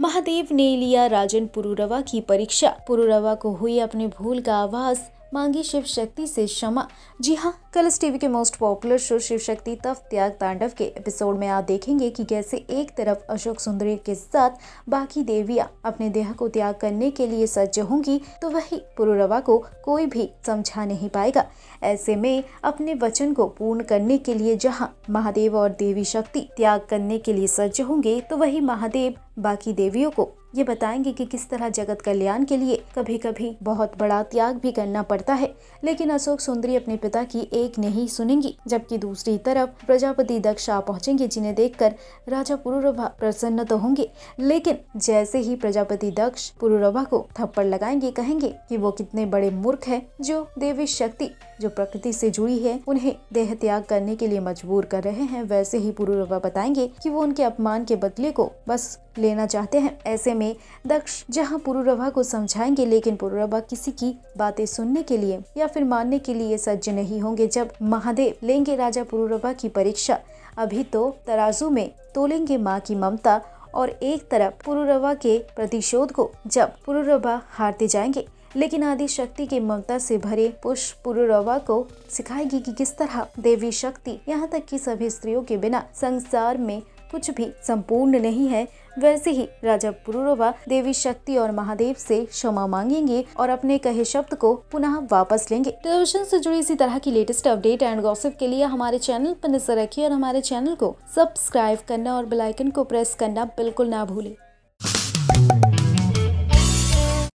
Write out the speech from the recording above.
महादेव ने लिया राजन पुरुरवा की परीक्षा। पुरुरवा को हुई अपने भूल का आवाज़। मांगी शिव शक्ति से क्षमा। जी हाँ कल इस टीवी के मोस्ट पॉपुलर शो शिव शक्ति तफ त्याग तांडव के एपिसोड में आप देखेंगे कि कैसे एक तरफ़ अशोक सुंदरी के साथ बाकी देवियाँ अपने देह को त्याग करने के लिए सज्ज होंगी तो वही पुरुरवा को कोई भी समझा नहीं पाएगा। ऐसे में अपने वचन को पूर्ण करने के लिए जहाँ महादेव और देवी शक्ति त्याग करने के लिए सज्ज होंगे तो वही महादेव बाकी देवियों को ये बताएँगे कि किस तरह जगत कल्याण के लिए कभी कभी बहुत बड़ा त्याग भी करना पड़ता है। लेकिन अशोक सुंदरी अपने पिता की एक नहीं सुनेंगी, जबकि दूसरी तरफ़ प्रजापति दक्ष आ पहुँचेंगे, जिन्हें देखकर राजा पुरुरभा प्रसन्न तो होंगे। लेकिन जैसे ही प्रजापति दक्ष पुरुरभा को थप्पड़ लगाएँगे, कहेंगे कि वो कितने बड़े मूर्ख है, जो देवी शक्ति, जो प्रकृति से जुड़ी है, उन्हें देह त्याग करने के लिए मजबूर कर रहे हैं, वैसे ही पुरुरवा बताएँगे कि वो उनके अपमान के बदले को बस लेना चाहते हैं। ऐसे में दक्ष जहाँ पुरुरवा को समझाएँगे, लेकिन पुरुरवा किसी की बातें सुनने के लिए या फिर मानने के लिए सज्ज नहीं होंगे। जब महादेव लेंगे राजा पुरुरवा की परीक्षा, अभी तो तराजू में तोलेंगे माँ की ममता और एक तरफ़ पुरुरवा के प्रतिशोध को जब पुरुरवा हारते जाएँगे, लेकिन आदि शक्ति की ममता से भरे पुष्प पुरुरवा को सिखाएगी कि किस तरह देवी शक्ति यहाँ तक कि सभी स्त्रियों के बिना संसार में कुछ भी संपूर्ण नहीं है, वैसे ही राजा पुरुरवा देवी शक्ति और महादेव से क्षमा मांगेंगे और अपने कहे शब्द को पुनः वापस लेंगे। टेलीविज़न से जुड़ी इसी तरह की लेटेस्ट अपडेट एंड गॉसिप के लिए हमारे चैनल पर नज़र रखिए और हमारे चैनल को सब्सक्राइब करना और बेलाइकन को प्रेस करना बिल्कुल ना भूले।